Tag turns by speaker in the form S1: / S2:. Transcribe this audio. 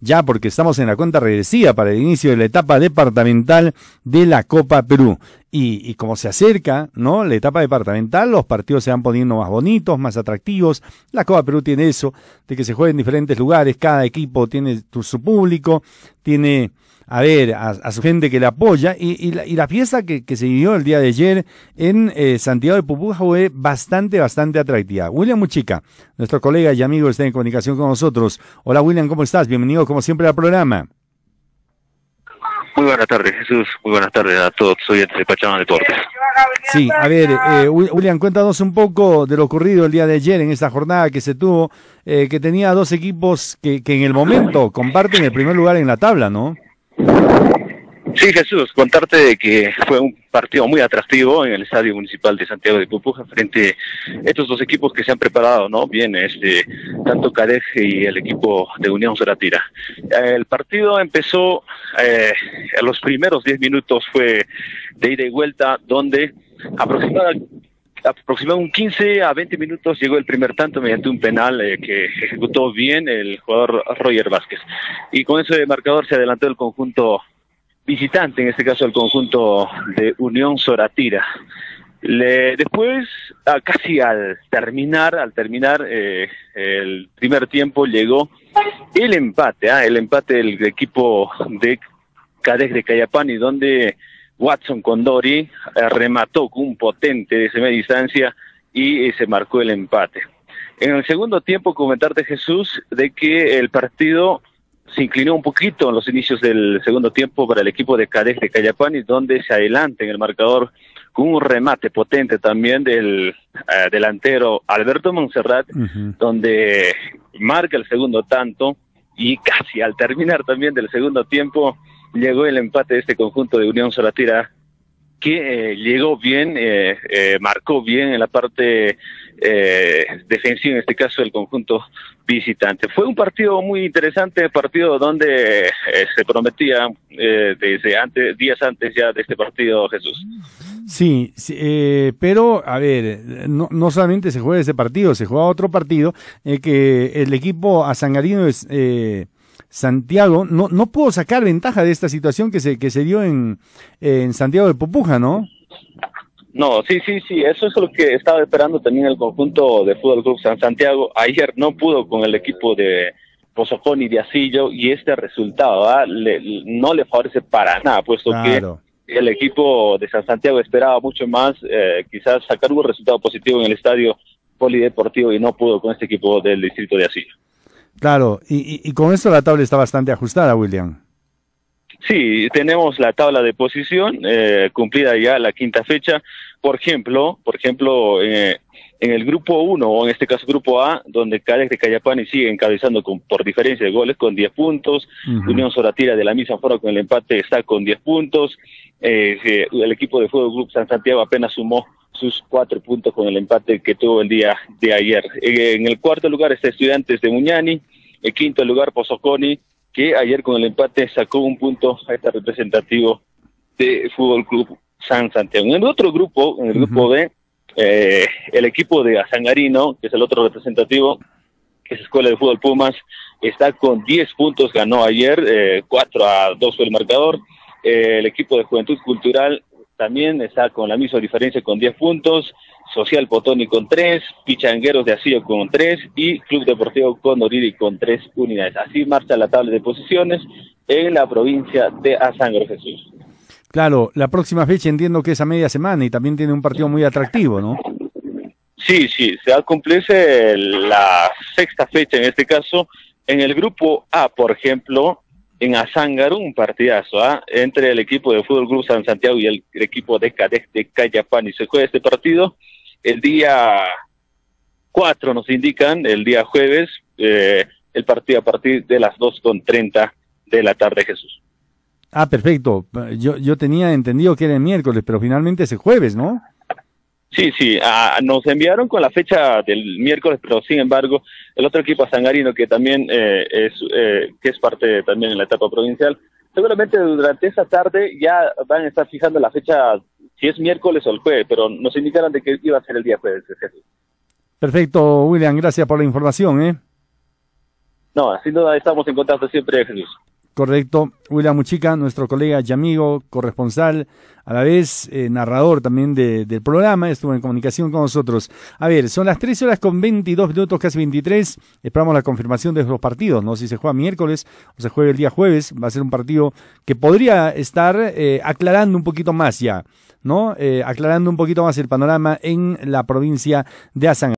S1: ya porque estamos en la cuenta regresiva para el inicio de la etapa departamental de la Copa Perú. Y, y, como se acerca, ¿no? La etapa departamental, los partidos se van poniendo más bonitos, más atractivos. La Copa Perú tiene eso, de que se juega en diferentes lugares, cada equipo tiene su público, tiene a ver a, su gente que le apoya y, la, y la, fiesta que, que, se vivió el día de ayer en eh, Santiago de Pupuja fue bastante, bastante atractiva. William Muchica, nuestro colega y amigo está en comunicación con nosotros. Hola William, ¿cómo estás? Bienvenido como siempre al programa.
S2: Muy buenas tardes, Jesús. Muy buenas tardes a todos. Soy de Pachama Deportes.
S1: Sí, a ver, eh, William, cuéntanos un poco de lo ocurrido el día de ayer en esta jornada que se tuvo, eh, que tenía dos equipos que, que en el momento comparten el primer lugar en la tabla, ¿no?
S2: Sí, Jesús, contarte de que fue un partido muy atractivo en el Estadio Municipal de Santiago de Pupuja frente a estos dos equipos que se han preparado, ¿no? Bien, este, tanto Cadej y el equipo de Unión Soratira. El partido empezó, eh, a los primeros 10 minutos fue de ida y vuelta, donde aproximadamente aproximadamente un 15 a 20 minutos llegó el primer tanto mediante un penal eh, que ejecutó bien el jugador Roger Vázquez. Y con ese marcador se adelantó el conjunto visitante, en este caso el conjunto de Unión Soratira. Le, después, casi al terminar, al terminar eh, el primer tiempo, llegó el empate, ah, el empate del equipo de Cadez de Cayapani, donde Watson Condori eh, remató con un potente de media distancia y eh, se marcó el empate. En el segundo tiempo, comentarte Jesús de que el partido se inclinó un poquito en los inicios del segundo tiempo para el equipo de Cadej de Cayapani, donde se adelanta en el marcador con un remate potente también del eh, delantero Alberto Monserrat, donde marca el segundo tanto y casi al terminar también del segundo tiempo llegó el empate de este conjunto de Unión Solatira que eh, llegó bien, eh, eh, marcó bien en la parte defensiva, en este caso el conjunto visitante. Fue un partido muy interesante, partido donde se prometía desde antes, días antes ya de este partido, Jesús.
S1: Sí, pero a ver, no, no solamente se juega ese partido, se juega otro partido que el equipo asangarino es Santiago no, no pudo sacar ventaja de esta situación que se, que se dio en, en Santiago de Popuja, ¿no?
S2: No, sí, sí, sí, eso es lo que estaba esperando también el conjunto de Fútbol Club San Santiago. Ayer no pudo con el equipo de Pozocón y de Asillo y este resultado ¿ah? no le favorece para nada, puesto que el equipo de San Santiago esperaba mucho más, eh, quizás sacar un resultado positivo en el estadio polideportivo y no pudo con este equipo del distrito de Asillo.
S1: Claro, y, y, con esto la tabla está bastante ajustada, William.
S2: Sí, tenemos la tabla de posición eh, cumplida ya la quinta fecha. Por ejemplo, por ejemplo, eh, en el grupo 1, o en este caso grupo A, donde Cádiz de Cayapani sigue encabezando con, por diferencia de goles con 10 puntos, Unión Soratira de la misma forma con el empate está con 10 puntos, eh, el equipo de Fútbol Club San Santiago apenas sumó sus cuatro puntos con el empate que tuvo el día de ayer. En el cuarto lugar está Estudiantes de Muñani, el quinto lugar Pozoconi, que ayer con el empate sacó un punto a este representativo de Fútbol Club San Santiago. En el otro grupo, en el grupo B, eh, el equipo de Azangarino, que es el otro representativo, que es Escuela de Fútbol Pumas, está con 10 puntos, ganó ayer, eh, 4 a 2 fue el marcador. Eh, el equipo de Juventud Cultural también está con la misma diferencia con 10 puntos, Social Potoni con 3, Pichangueros de Asillo con 3 y Club Deportivo Condoriri con 3 unidades. Así marcha la tabla de posiciones en la provincia de Azángaro Jesús.
S1: Claro, la próxima fecha entiendo que es a media semana y también tiene un partido muy atractivo, ¿no?
S2: Sí, sí, se va a cumplirse la sexta fecha en este caso. En el grupo A, por ejemplo, en Azángaro, un partidazo ¿ah? entre el equipo de Fútbol Club San Santiago y el, equipo de Cadec de. Y se juega este partido el día 4, nos indican, el día jueves, eh, el partido a partir de las dos con treinta de la tarde, Jesús.
S1: Ah, perfecto. Yo, yo tenía entendido que era el miércoles, pero finalmente es el jueves, ¿no?
S2: Sí, sí, ah, nos enviaron con la fecha del miércoles, pero sin embargo, el otro equipo Sangarino, que también eh, es eh, que es parte también en la etapa provincial, seguramente durante esa tarde ya van a estar fijando la fecha, si es miércoles o el jueves, pero nos indicaron de que iba a ser el día jueves.
S1: Perfecto, William, gracias por la información. ¿eh?
S2: No, sin duda estamos en contacto siempre, Jesús.
S1: Correcto. William Muchica, nuestro colega y amigo, corresponsal, a la vez eh, narrador también de, del programa, estuvo en comunicación con nosotros. A ver, son las 13 horas con 22 minutos, casi 23. Esperamos la confirmación de los partidos, ¿no? Si se juega miércoles o se juega el día jueves, va a ser un partido que podría estar eh, aclarando un poquito más ya, ¿no? Eh, aclarando un poquito más el panorama en la provincia de Azan.